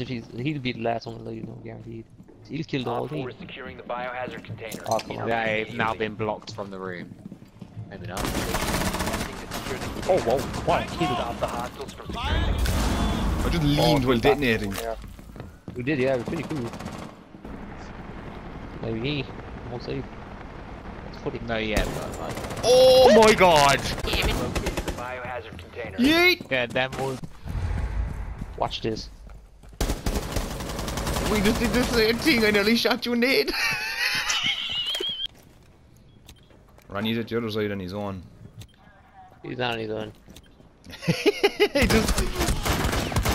If he's, he'll be the last one alive, no guaranteed. He'll kill the whole OpFor team. is securing the biohazard container. Oh, come on. They've now been blocked from the room. Maybe not. Oh, whoa, what a kill Stop that. the hostiles from securing the I just leaned while detonating. Yeah. We did, yeah, it was pretty cool. Maybe he, won't say. It's funny. No, yeah, but like, Oh my god! located the biohazard container. Yeet! yeah, that we'll. Watch this. We just did the same thing, I nearly shot you in the head. Ronnie's at the other side on his own. He's not on his own. I just...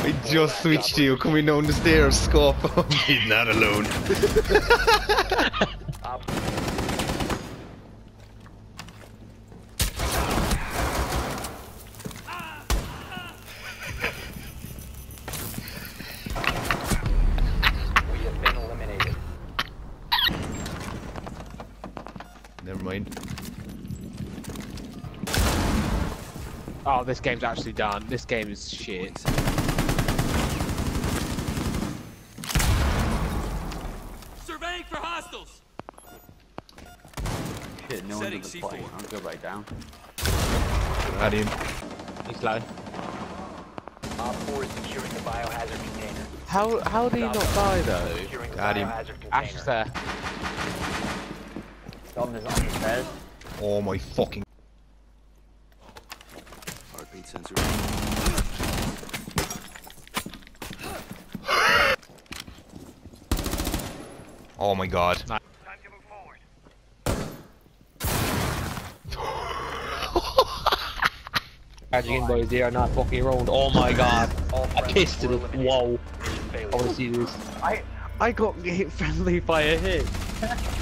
I just switched to you coming down the stairs, scope. He's not alone. Op We have been eliminated. Never mind. Oh, this game's actually done. This game is shit. Surveying for hostiles. Shit, no Setting one's in the plane. C4. I'll go right down. Had him. He's low. OpFor is securing the biohazard container. How how did he not die though? Securing the Got him. Ash container. there. On the, on the stairs. Oh my fucking... Heartbeat sensor. Oh my god. Charging boys, they are not fucking around. Oh my god. All I friendlies pissed it. were up. eliminated. Whoa. I wanna see this. I I got hit friendly by a hit.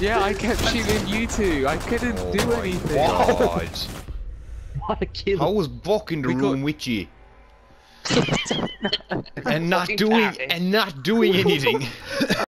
Yeah, I kept shooting you two. I couldn't Oh do my anything. God. What a kill. How was Buck in the We room got- with you? and not doing and not doing anything.